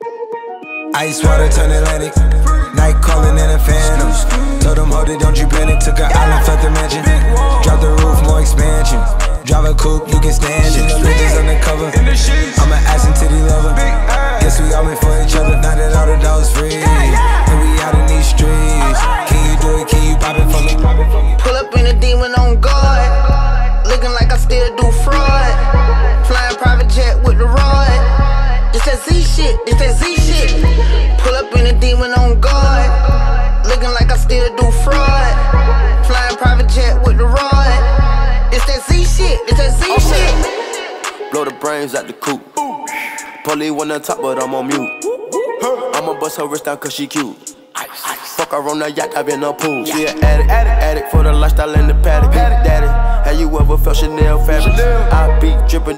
Ice water turn Atlantic. Night calling in a phantom. Told them, hold it, don't you panic. Took an island, left the mansion. Drop the roof, more expansion. Drive a coupe, you can stand it. It's that Z shit. Pull up in a demon on guard. Looking like I still do fraud. Flying private jet with the rod. It's that Z shit. It's that Z shit. Blow the brains out the coop. Polly one on top, but I'm on mute. I'ma bust her wrist down cause she cute. Fuck her on the yacht, I've been a pool. She an addict, addict, addict for the lifestyle and the paddock. Daddy, have you ever felt Chanel fabric? I be dripping.